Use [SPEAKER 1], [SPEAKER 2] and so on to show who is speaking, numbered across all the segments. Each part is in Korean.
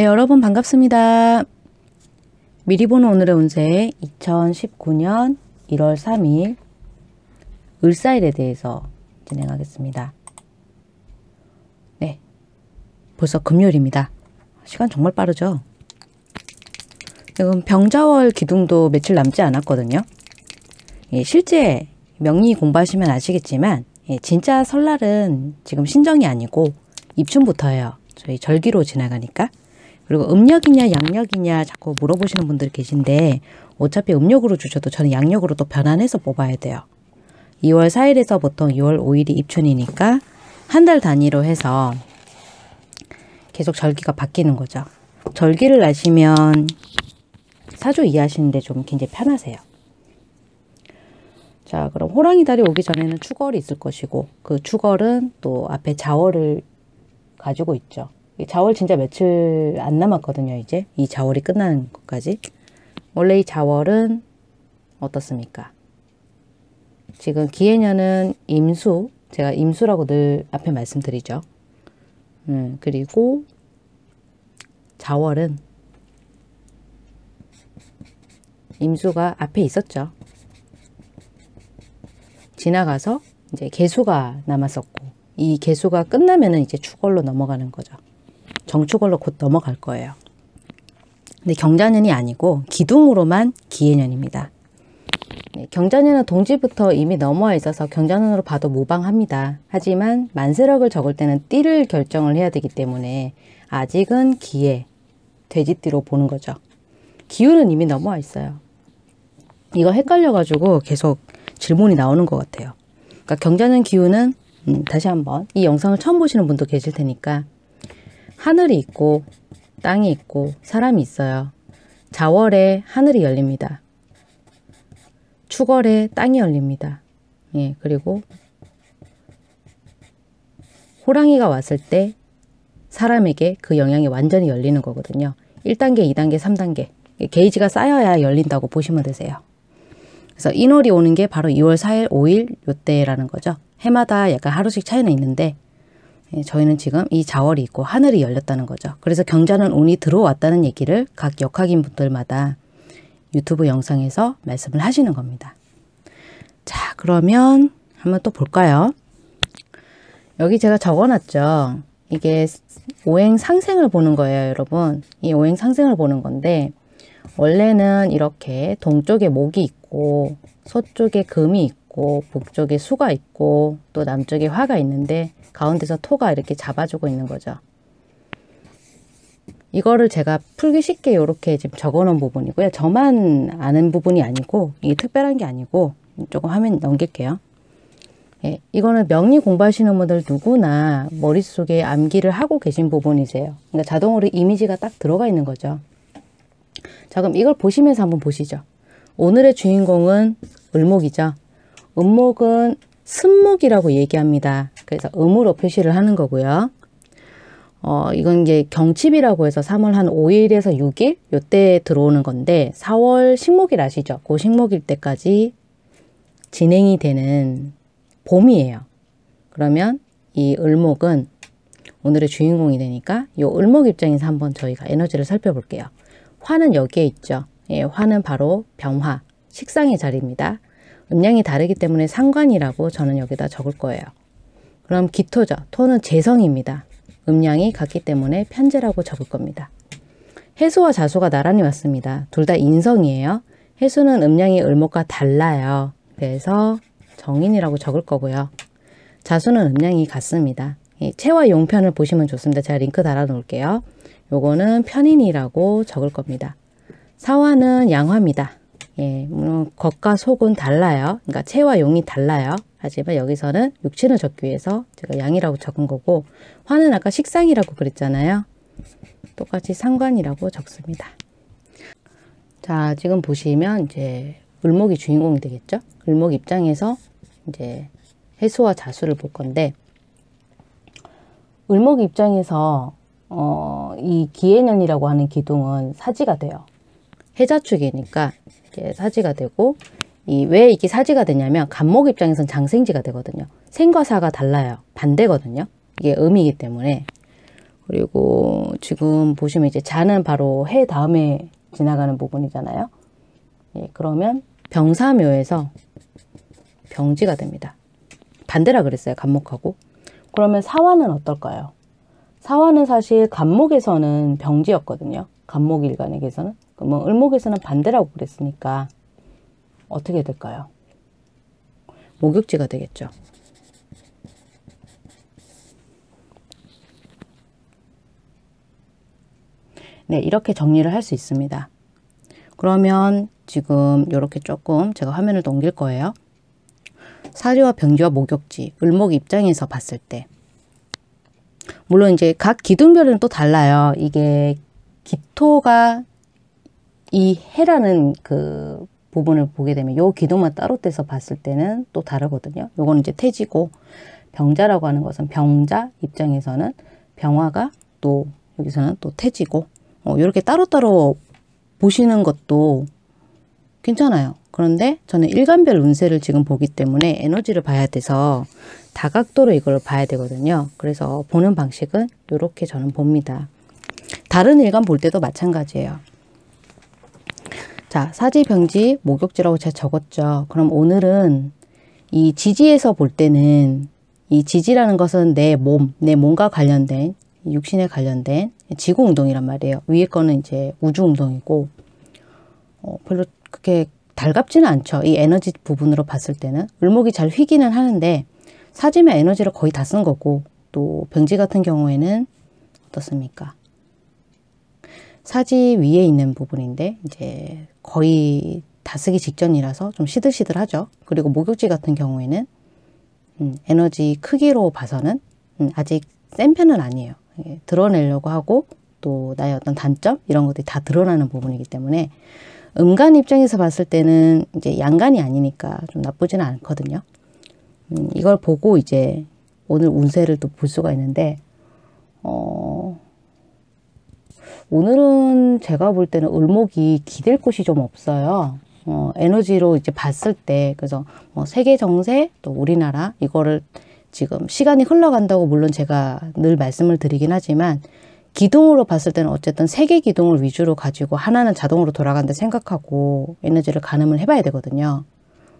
[SPEAKER 1] 네, 여러분 반갑습니다. 미리 보는 오늘의 운세 2019년 1월 3일 을사일에 대해서 진행하겠습니다. 네, 벌써 금요일입니다. 시간 정말 빠르죠? 지금 병자월 기둥도 며칠 남지 않았거든요. 예, 실제 명리 공부하시면 아시겠지만 예, 진짜 설날은 지금 신정이 아니고 입춘부터예요. 저희 절기로 지나가니까. 그리고 음력이냐 양력이냐 자꾸 물어보시는 분들 계신데 어차피 음력으로 주셔도 저는 양력으로 또 변환해서 뽑아야 돼요. 2월 4일에서 보통 2월 5일이 입춘이니까 한 달 단위로 해서 계속 절기가 바뀌는 거죠. 절기를 아시면 사주 이해하시는데 좀 굉장히 편하세요. 자, 그럼 호랑이 달이 오기 전에는 추월이 있을 것이고 그 추월은 또 앞에 자월을 가지고 있죠. 자월 진짜 며칠 안 남았거든요, 이제. 이 자월이 끝나는 것까지. 원래 이 자월은 어떻습니까? 지금 기해년은 임수, 제가 임수라고 늘 앞에 말씀드리죠. 음, 그리고 자월은 임수가 앞에 있었죠. 지나가서 이제 개수가 남았었고 이 개수가 끝나면은 이제 축월로 넘어가는 거죠. 정축월로 곧 넘어갈 거예요. 근데 경자년이 아니고 기둥으로만 기해년입니다. 네, 경자년은 동지부터 이미 넘어와 있어서 경자년으로 봐도 무방합니다. 하지만 만세력을 적을 때는 띠를 결정을 해야 되기 때문에 아직은 기해, 돼지띠로 보는 거죠. 기운은 이미 넘어와 있어요. 이거 헷갈려가지고 계속 질문이 나오는 것 같아요. 그러니까 경자년 기운은 음, 다시 한번 이 영상을 처음 보시는 분도 계실 테니까 하늘이 있고 땅이 있고 사람이 있어요. 자월에 하늘이 열립니다. 추월에 땅이 열립니다. 예, 그리고 호랑이가 왔을 때 사람에게 그 영향이 완전히 열리는 거거든요. 1단계, 2단계, 3단계. 게이지가 쌓여야 열린다고 보시면 되세요. 그래서 인월이 오는 게 바로 2월 4일, 5일 요때라는 거죠. 해마다 약간 하루씩 차이는 있는데 예, 저희는 지금 이 자월이 있고 하늘이 열렸다는 거죠. 그래서 경자는 운이 들어왔다는 얘기를 각 역학인 분들마다 유튜브 영상에서 말씀을 하시는 겁니다. 자, 그러면 한번 또 볼까요? 여기 제가 적어놨죠. 이게 오행 상생을 보는 거예요, 여러분. 이 오행 상생을 보는 건데 원래는 이렇게 동쪽에 목이 있고 서쪽에 금이 있고 북쪽에 수가 있고 또 남쪽에 화가 있는데 가운데서 토가 이렇게 잡아주고 있는 거죠. 이거를 제가 풀기 쉽게 이렇게 지금 적어놓은 부분이고요. 저만 아는 부분이 아니고 이게 특별한 게 아니고 조금 화면 넘길게요. 예, 이거는 명리 공부하시는 분들 누구나 머릿속에 암기를 하고 계신 부분이세요. 그러니까 자동으로 이미지가 딱 들어가 있는 거죠. 자 그럼 이걸 보시면서 한번 보시죠. 오늘의 주인공은 을목이죠. 음목은 순목이라고 얘기합니다. 그래서 음으로 표시를 하는 거고요. 어, 이건 이제 경칩이라고 해서 3월 한 5일에서 6일 요때 들어오는 건데 4월 식목일 아시죠? 그 식목일 때까지 진행이 되는 봄이에요. 그러면 이 을목은 오늘의 주인공이 되니까 이 을목 입장에서 한번 저희가 에너지를 살펴볼게요. 화는 여기에 있죠. 예, 화는 바로 병화, 식상의 자리입니다. 음량이 다르기 때문에 상관이라고 저는 여기다 적을 거예요. 그럼 기토죠. 토는 재성입니다. 음량이 같기 때문에 편제라고 적을 겁니다. 해수와 자수가 나란히 왔습니다. 둘 다 인성이에요. 해수는 음량이 을목과 달라요. 그래서 정인이라고 적을 거고요. 자수는 음량이 같습니다. 체와 용편을 보시면 좋습니다. 제가 링크 달아 놓을게요. 요거는 편인이라고 적을 겁니다. 사화는 양화입니다. 예, 물론 겉과 속은 달라요. 그러니까 체와 용이 달라요. 하지만 여기서는 육친을 적기 위해서 제가 양이라고 적은 거고 화는 아까 식상이라고 그랬잖아요. 똑같이 상관이라고 적습니다. 자, 지금 보시면 이제 을목이 주인공이 되겠죠? 을목 입장에서 이제 해수와 자수를 볼 건데 을목 입장에서 어, 이 기해년이라고 하는 기둥은 사지가 돼요. 해자축이니까 이게 사지가 되고 이 왜 이게 사지가 되냐면 간목 입장에선 장생지가 되거든요. 생과 사가 달라요. 반대거든요. 이게 음이기 때문에 그리고 지금 보시면 이제 자는 바로 해 다음에 지나가는 부분이잖아요. 예, 그러면 병사묘에서 병지가 됩니다. 반대라 그랬어요. 간목하고. 그러면 사화는 어떨까요? 사화는 사실 간목에서는 병지였거든요. 간목 일간에게서는. 그러면 을목에서는 반대라고 그랬으니까 어떻게 될까요? 목욕지가 되겠죠. 네, 이렇게 정리를 할 수 있습니다. 그러면 지금 이렇게 조금 제가 화면을 넘길 거예요. 사리와 병지와 목욕지, 을목 입장에서 봤을 때 물론 이제 각 기둥별은 또 달라요. 이게 기토가 이 해라는 그 부분을 보게 되면 요 기둥만 따로 떼서 봤을 때는 또 다르거든요. 요거는 이제 태지고 병자라고 하는 것은 병자 입장에서는 병화가 또 여기서는 또 태지고 어, 이렇게 따로따로 보시는 것도 괜찮아요. 그런데 저는 일간별 운세를 지금 보기 때문에 에너지를 봐야 돼서 다각도로 이걸 봐야 되거든요. 그래서 보는 방식은 이렇게 저는 봅니다. 다른 일간 볼 때도 마찬가지예요. 자, 사지, 병지, 목욕지라고 제가 적었죠. 그럼 오늘은 이 지지에서 볼 때는 이 지지라는 것은 내 몸, 내 몸과 관련된 육신에 관련된 지구 운동이란 말이에요. 위에 거는 이제 우주 운동이고 어, 별로 그렇게 달갑지는 않죠. 이 에너지 부분으로 봤을 때는 을목이 잘 휘기는 하는데 사지면 에너지를 거의 다 쓴 거고 또 병지 같은 경우에는 어떻습니까? 사지 위에 있는 부분인데 이제 거의 다 쓰기 직전이라서 좀 시들시들하죠. 그리고 목욕지 같은 경우에는 음, 에너지 크기로 봐서는 음, 아직 센 편은 아니에요. 예, 드러내려고 하고 또 나의 어떤 단점 이런 것들이 다 드러나는 부분이기 때문에 음간 입장에서 봤을 때는 이제 양간이 아니니까 좀 나쁘지는 않거든요. 음, 이걸 보고 이제 오늘 운세를 또 볼 수가 있는데 어, 오늘은 제가 볼 때는 을목이 기댈 곳이 좀 없어요. 어, 에너지로 이제 봤을 때 그래서 뭐 세계 정세 또 우리나라 이거를 지금 시간이 흘러간다고 물론 제가 늘 말씀을 드리긴 하지만 기둥으로 봤을 때는 어쨌든 세 개 기둥을 위주로 가지고 하나는 자동으로 돌아간다 생각하고 에너지를 가늠을 해봐야 되거든요.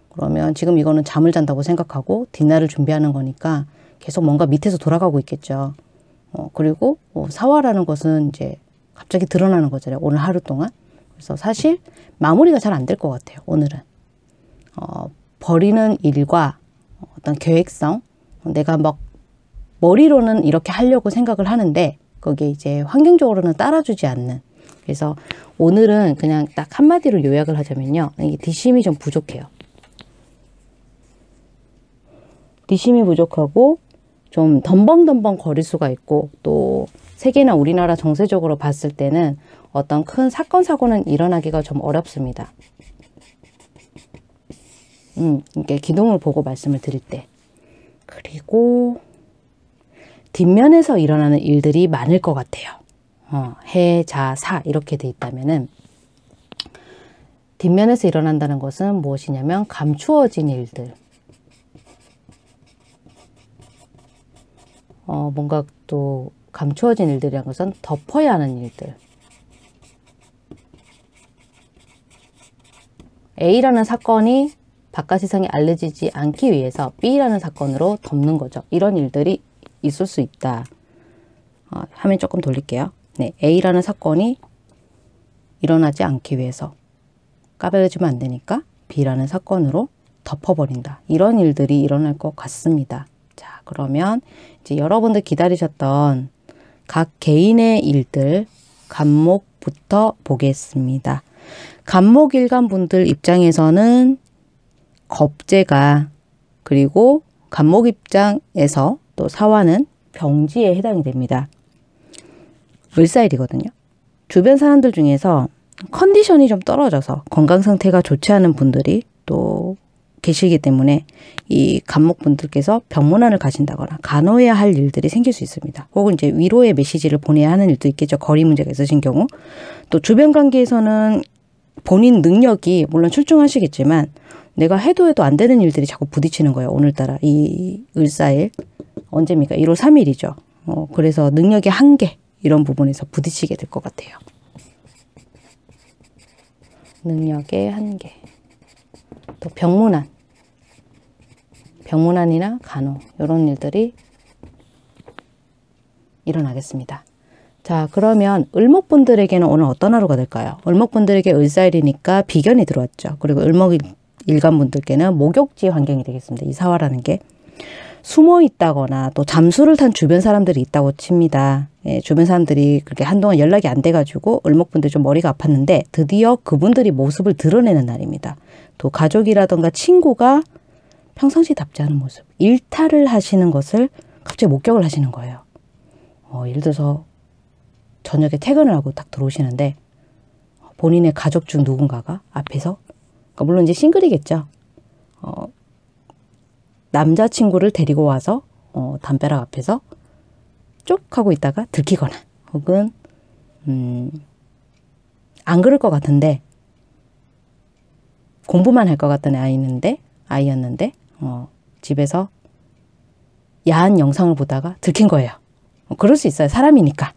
[SPEAKER 1] 그러면 지금 이거는 잠을 잔다고 생각하고 뒷날을 준비하는 거니까 계속 뭔가 밑에서 돌아가고 있겠죠. 어, 그리고 뭐 사화라는 것은 이제 갑자기 드러나는 거잖아요. 오늘 하루 동안. 그래서 사실 마무리가 잘 안 될 것 같아요. 오늘은. 어, 버리는 일과 어떤 계획성, 내가 막 머리로는 이렇게 하려고 생각을 하는데 거기에 이제 환경적으로는 따라주지 않는 그래서 오늘은 그냥 딱 한마디로 요약을 하자면요. 이게 뒷심이 좀 부족해요. 뒷심이 부족하고 좀 덤벙덤벙 거릴 수가 있고 또 세계나 우리나라 정세적으로 봤을 때는 어떤 큰 사건 사고는 일어나기가 좀 어렵습니다. 음, 이게 기둥을 보고 말씀을 드릴 때. 그리고 뒷면에서 일어나는 일들이 많을 것 같아요. 어, 해, 자, 사 이렇게 돼 있다면은 뒷면에서 일어난다는 것은 무엇이냐면 감추어진 일들. 어, 뭔가 또 감추어진 일들이란 것은 덮어야 하는 일들. A라는 사건이 바깥 세상에 알려지지 않기 위해서 B라는 사건으로 덮는 거죠. 이런 일들이 있을 수 있다. 어, 화면 조금 돌릴게요. 네, A라는 사건이 일어나지 않기 위해서 까발려주면 안 되니까 B라는 사건으로 덮어버린다. 이런 일들이 일어날 것 같습니다. 자, 그러면 이제 여러분들 기다리셨던 각 개인의 일들 간목부터 보겠습니다. 간목 일간 분들 입장에서는 겁재가 그리고 간목 입장에서 또 사화는 병지에 해당이 됩니다. 을사일이거든요. 주변 사람들 중에서 컨디션이 좀 떨어져서 건강 상태가 좋지 않은 분들이 또 계시기 때문에 이 간목분들께서 병문안을 가신다거나 간호해야 할 일들이 생길 수 있습니다. 혹은 이제 위로의 메시지를 보내야 하는 일도 있겠죠. 거리 문제가 있으신 경우. 또 주변 관계에서는 본인 능력이 물론 출중하시겠지만 내가 해도 해도 안 되는 일들이 자꾸 부딪히는 거예요. 오늘따라 이 을사일 언제입니까? 1월 3일이죠. 어, 그래서 능력의 한계 이런 부분에서 부딪히게 될 것 같아요. 능력의 한계. 또 병문안. 병문안이나 간호 이런 일들이 일어나겠습니다. 자 그러면 을목분들에게는 오늘 어떤 하루가 될까요? 을목분들에게 을사일이니까 비견이 들어왔죠. 그리고 을목 일간분들께는 목욕지 환경이 되겠습니다. 이 사화라는 게 숨어 있다거나 또 잠수를 탄 주변 사람들이 있다고 칩니다. 예, 주변 사람들이 그렇게 한동안 연락이 안 돼가지고 을목분들 좀 머리가 아팠는데 드디어 그분들이 모습을 드러내는 날입니다. 또 가족이라던가 친구가 평상시 답지 않은 모습, 일탈을 하시는 것을 갑자기 목격을 하시는 거예요. 어, 예를 들어서 저녁에 퇴근을 하고 딱 들어오시는데 본인의 가족 중 누군가가 앞에서 그러니까 물론 이제 싱글이겠죠. 어, 남자친구를 데리고 와서 어, 담벼락 앞에서 쭉 하고 있다가 들키거나 혹은 음, 안 그럴 것 같은데 공부만 할 것 같던 아이는데 아이였는데 어, 집에서 야한 영상을 보다가 들킨 거예요. 어, 그럴 수 있어요. 사람이니까.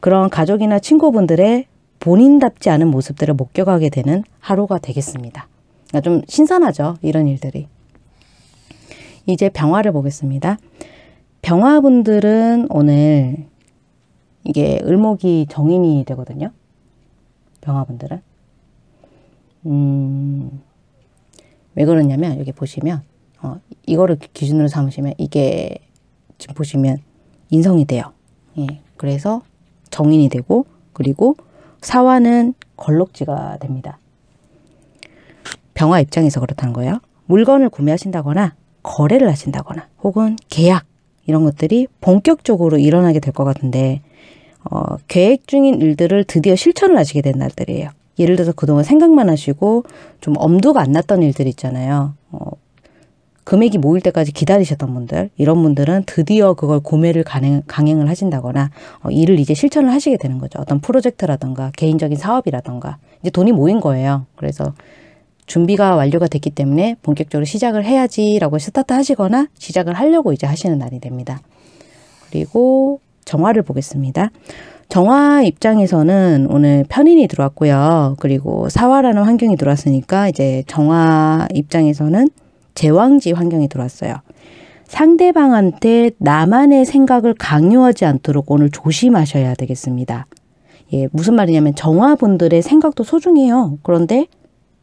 [SPEAKER 1] 그런 가족이나 친구분들의 본인답지 않은 모습들을 목격하게 되는 하루가 되겠습니다. 그러니까 좀 신선하죠. 이런 일들이. 이제 병화를 보겠습니다. 병화분들은 오늘 이게 을목이 정인이 되거든요. 병화분들은. 음, 왜 그러냐면 여기 보시면 어, 이거를 기준으로 삼으시면 이게 지금 보시면 인성이 돼요. 예, 그래서 정인이 되고 그리고 사화는 걸록지가 됩니다. 병화 입장에서 그렇다는 거예요. 물건을 구매하신다거나 거래를 하신다거나 혹은 계약 이런 것들이 본격적으로 일어나게 될 것 같은데 어, 계획 중인 일들을 드디어 실천을 하시게 된 날들이에요. 예를 들어서 그동안 생각만 하시고 좀 엄두가 안 났던 일들 있잖아요. 어, 금액이 모일 때까지 기다리셨던 분들, 이런 분들은 드디어 그걸 구매를 강행, 강행을 하신다거나 어, 일을 이제 실천을 하시게 되는 거죠. 어떤 프로젝트라던가 개인적인 사업이라던가 이제 돈이 모인 거예요. 그래서 준비가 완료가 됐기 때문에 본격적으로 시작을 해야지라고 스타트 하시거나 시작을 하려고 이제 하시는 날이 됩니다. 그리고 정화를 보겠습니다. 정화 입장에서는 오늘 편인이 들어왔고요. 그리고 사화라는 환경이 들어왔으니까 이제 정화 입장에서는 제왕지 환경이 들어왔어요. 상대방한테 나만의 생각을 강요하지 않도록 오늘 조심하셔야 되겠습니다. 예, 무슨 말이냐면 정화분들의 생각도 소중해요. 그런데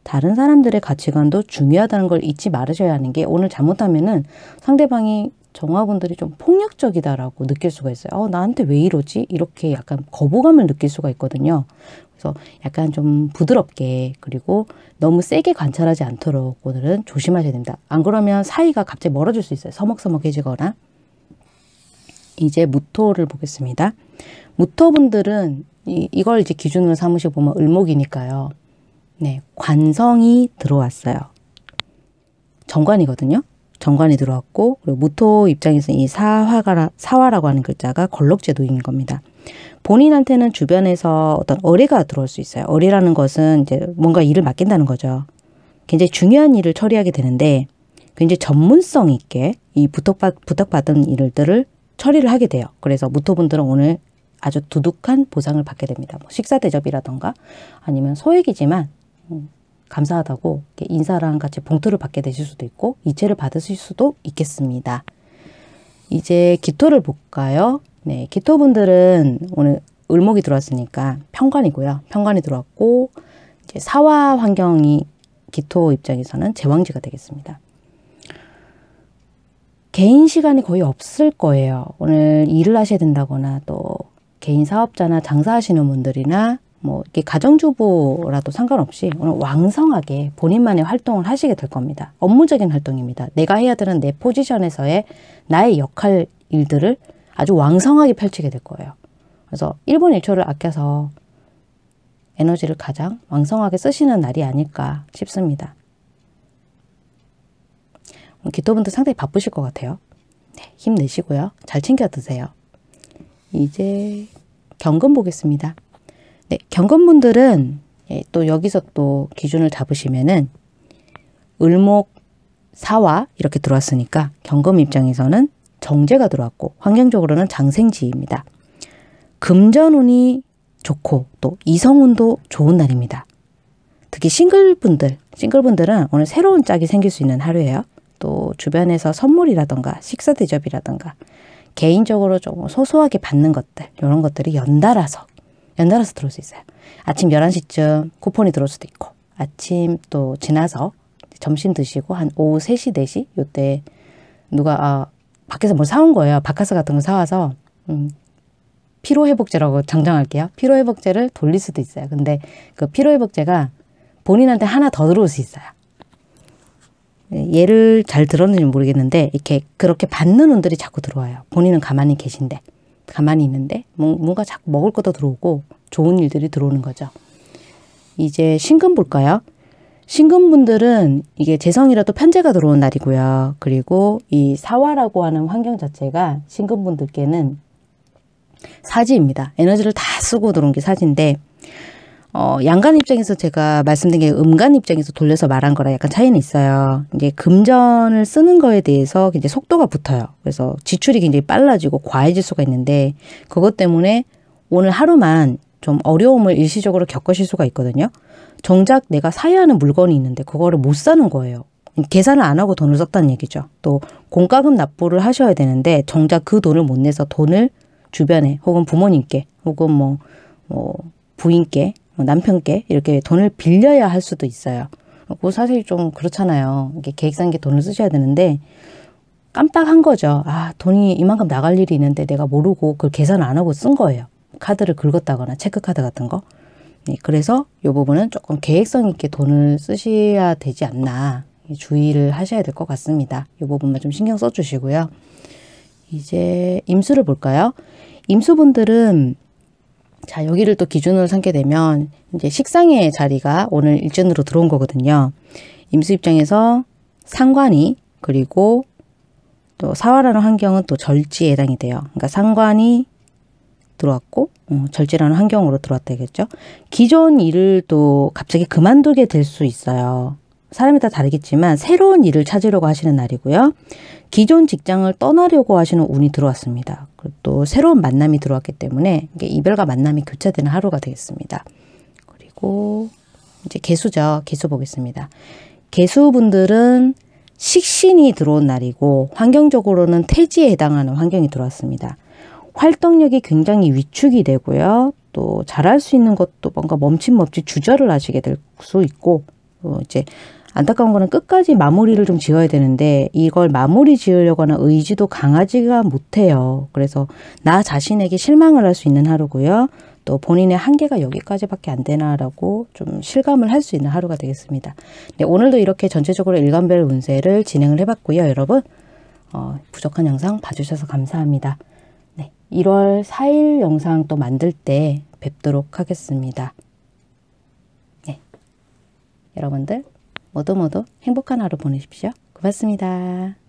[SPEAKER 1] 다른 사람들의 가치관도 중요하다는 걸 잊지 말으셔야 하는 게 오늘 잘못하면은 상대방이 정화분들이 좀 폭력적이다라고 느낄 수가 있어요. 어, 나한테 왜 이러지? 이렇게 약간 거부감을 느낄 수가 있거든요. 그래서 약간 좀 부드럽게 그리고 너무 세게 관찰하지 않도록 오늘은 조심하셔야 됩니다. 안 그러면 사이가 갑자기 멀어질 수 있어요. 서먹서먹해지거나. 이제 무토를 보겠습니다. 무토분들은 이, 이걸 이제 기준으로 삼으시고 보면 을목이니까요. 네, 관성이 들어왔어요. 정관이거든요. 정관이 들어왔고 그리고 무토 입장에서 이 사화가 사화라고 하는 글자가 걸럭제 도인 겁니다. 본인한테는 주변에서 어떤 어뢰가 들어올 수 있어요. 어뢰라는 것은 이제 뭔가 일을 맡긴다는 거죠. 굉장히 중요한 일을 처리하게 되는데 굉장히 전문성 있게 이 부탁받, 부탁받은 일들을 처리를 하게 돼요. 그래서 무토분들은 오늘 아주 두둑한 보상을 받게 됩니다. 뭐 식사 대접이라던가 아니면 소액이지만 음, 감사하다고 인사랑 같이 봉투를 받게 되실 수도 있고 이체를 받으실 수도 있겠습니다. 이제 기토를 볼까요? 네, 기토분들은 오늘 을목이 들어왔으니까 평관이고요. 평관이 들어왔고 이제 사화 환경이 기토 입장에서는 제왕지가 되겠습니다. 개인 시간이 거의 없을 거예요. 오늘 일을 하셔야 된다거나 또 개인 사업자나 장사하시는 분들이나 뭐 이게 가정주부라도 상관없이 오늘 왕성하게 본인만의 활동을 하시게 될 겁니다. 업무적인 활동입니다. 내가 해야 되는 내 포지션에서의 나의 역할 일들을 아주 왕성하게 펼치게 될 거예요. 그래서 1분 1초를 아껴서 에너지를 가장 왕성하게 쓰시는 날이 아닐까 싶습니다. 기토분들 상당히 바쁘실 것 같아요. 네, 힘내시고요. 잘 챙겨 드세요. 이제 경금 보겠습니다. 네, 경건분들은 예, 또 여기서 또 기준을 잡으시면은 을목 사화 이렇게 들어왔으니까 경금 입장에서는 정제가 들어왔고 환경적으로는 장생지입니다. 금전운이 좋고 또 이성운도 좋은 날입니다. 특히 싱글분들, 싱글분들은 오늘 새로운 짝이 생길 수 있는 하루예요. 또 주변에서 선물이라던가 식사 대접이라던가 개인적으로 좀 소소하게 받는 것들 이런 것들이 연달아서 연달아서 들어올 수 있어요. 아침 11시쯤 쿠폰이 들어올 수도 있고 아침 또 지나서 점심 드시고 한 오후 3시, 4시 요때 누가 아 밖에서 뭘 사온 거예요. 바카스 같은 거 사와서 음, 피로회복제라고 정정할게요. 피로회복제를 돌릴 수도 있어요. 근데 그 피로회복제가 본인한테 하나 더 들어올 수 있어요. 얘를 잘 들었는지 모르겠는데 이렇게 그렇게 받는 운들이 자꾸 들어와요. 본인은 가만히 계신데 가만히 있는데 뭔가 자꾸 먹을 것도 들어오고 좋은 일들이 들어오는 거죠. 이제 신금 볼까요? 신금 분들은 이게 재성이라도 편제가 들어온 날이고요. 그리고 이 사화라고 하는 환경 자체가 신금 분들께는 사지입니다. 에너지를 다 쓰고 들어온 게 사지인데 어, 양간 입장에서 제가 말씀드린 게 음간 입장에서 돌려서 말한 거랑 약간 차이는 있어요. 이제 금전을 쓰는 거에 대해서 이제 속도가 붙어요. 그래서 지출이 굉장히 빨라지고 과해질 수가 있는데 그것 때문에 오늘 하루만 좀 어려움을 일시적으로 겪으실 수가 있거든요. 정작 내가 사야 하는 물건이 있는데 그거를 못 사는 거예요. 계산을 안 하고 돈을 썼다는 얘기죠. 또 공과금 납부를 하셔야 되는데 정작 그 돈을 못 내서 돈을 주변에 혹은 부모님께 혹은 뭐, 뭐 부인께 뭐 남편께 이렇게 돈을 빌려야 할 수도 있어요. 그 사실 좀 그렇잖아요. 이게 계획상계 돈을 쓰셔야 되는데 깜빡한 거죠. 아 돈이 이만큼 나갈 일이 있는데 내가 모르고 그걸 계산 안 하고 쓴 거예요. 카드를 긁었다거나 체크카드 같은 거. 네, 그래서 이 부분은 조금 계획성 있게 돈을 쓰셔야 되지 않나 주의를 하셔야 될 것 같습니다. 이 부분만 좀 신경 써주시고요. 이제 임수를 볼까요? 임수분들은 자, 여기를 또 기준으로 삼게 되면 이제 식상의 자리가 오늘 일전으로 들어온 거거든요. 임수 입장에서 상관이 그리고 또 사화라는 환경은 또 절지에 해당이 돼요. 그러니까 상관이 들어왔고 어, 절지라는 환경으로 들어왔다겠죠. 기존 일을 또 갑자기 그만두게 될 수 있어요. 사람이 다 다르겠지만 새로운 일을 찾으려고 하시는 날이고요. 기존 직장을 떠나려고 하시는 운이 들어왔습니다. 그리고 또 새로운 만남이 들어왔기 때문에 이별과 만남이 교차되는 하루가 되겠습니다. 그리고 이제 개수죠. 개수 보겠습니다. 개수분들은 식신이 들어온 날이고 환경적으로는 태지에 해당하는 환경이 들어왔습니다. 활동력이 굉장히 위축이 되고요. 또 잘할 수 있는 것도 뭔가 멈칫멈칫 주저를 하시게 될 수 있고 어 이제 안타까운 거는 끝까지 마무리를 좀 지어야 되는데 이걸 마무리 지으려고 하는 의지도 강하지가 못해요. 그래서 나 자신에게 실망을 할 수 있는 하루고요. 또 본인의 한계가 여기까지밖에 안 되나라고 좀 실감을 할 수 있는 하루가 되겠습니다. 네, 오늘도 이렇게 전체적으로 일간별 운세를 진행을 해봤고요. 여러분 어, 부족한 영상 봐주셔서 감사합니다. 네, 1월 4일 영상 또 만들 때 뵙도록 하겠습니다. 네, 여러분들 모두 모두 행복한 하루 보내십시오. 고맙습니다.